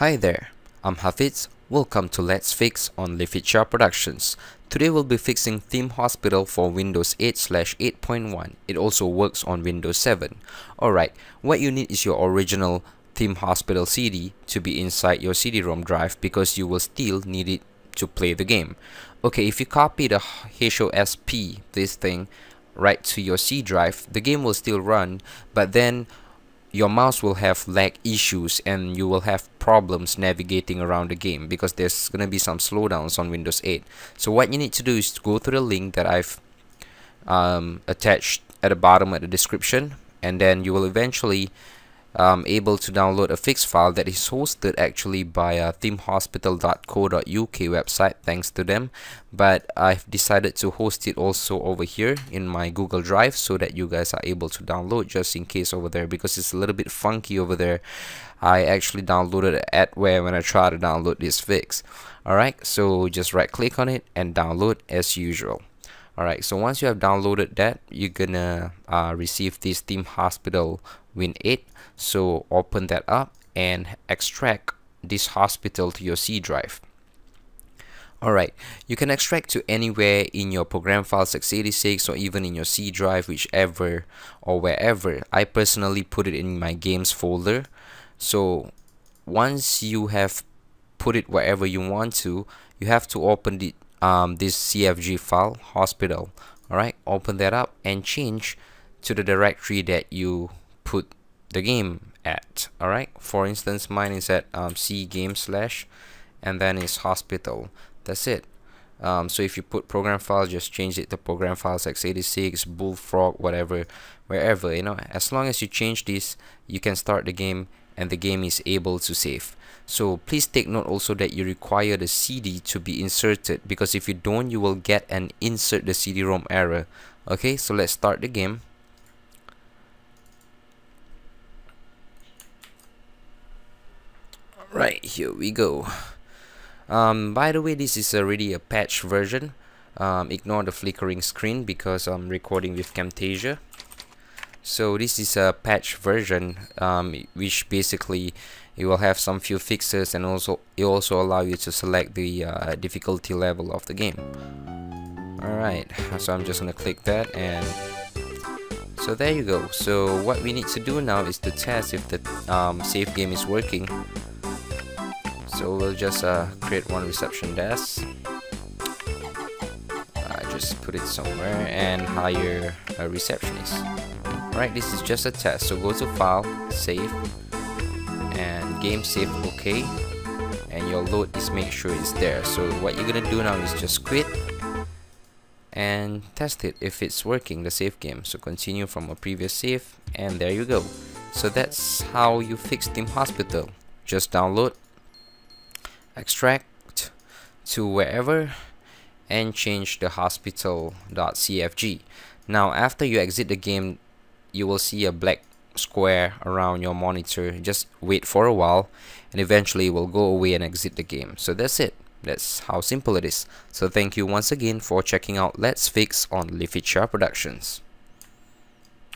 Hi there, I'm Hafiz. Welcome to Let's Fix on Lifitcha Productions. Today we'll be fixing Theme Hospital for Windows 8 slash 8.1. It also works on Windows 7. Alright, what you need is your original Theme Hospital CD to be inside your CD-ROM drive because you will still need it to play the game. Okay, if you copy the HOSP, this thing, right to your C drive, the game will still run, but then your mouse will have lag issues and you will have problems navigating around the game because there's gonna be some slowdowns on Windows 8 so what you need to do is to go to the link that I've um, attached at the bottom of the description and then you will eventually um, able to download a fix file that is hosted actually by a themehospital.co.uk website thanks to them. But I've decided to host it also over here in my Google Drive so that you guys are able to download just in case over there because it's a little bit funky over there. I actually downloaded adware when I tried to download this fix. Alright so just right click on it and download as usual. Alright so once you have downloaded that you're gonna uh, receive this theme hospital win 8 so open that up and extract this hospital to your C drive Alright, you can extract to anywhere in your program files x86 or even in your C drive, whichever or wherever. I personally put it in my games folder. So once you have put it wherever you want to, you have to open the um, this CFG file, hospital. Alright, open that up and change to the directory that you put the game at all right for instance mine is at um, c game slash and then it's hospital. That's it. Um, so if you put program file just change it to program files x86 bullfrog whatever wherever you know? As long as you change this you can start the game and the game is able to save. So please take note also that you require the CD to be inserted because if you don't you will get an insert the CD-ROM error. Okay so let's start the game right here we go. Um, by the way this is already a patch version. Um, ignore the flickering screen because I'm recording with Camtasia. So this is a patch version um, which basically it will have some few fixes and also it also allow you to select the uh, difficulty level of the game. Alright so I'm just gonna click that and so there you go. So what we need to do now is to test if the um, save game is working so we'll just uh, create one reception desk. Uh, just put it somewhere and hire a receptionist. Right this is just a test. So go to file save and game save okay and your load is make sure it's there. So what you're gonna do now is just quit and test it. If it's working the save game. So continue from a previous save and there you go. So that's how you fix Theme Hospital. Just download extract to wherever and change the hospital.cfg now after you exit the game you will see a black square around your monitor. Just wait for a while and eventually it will go away and exit the game. So that's it. That's how simple it is. So thank you once again for checking out let's fix on Lifitcha Productions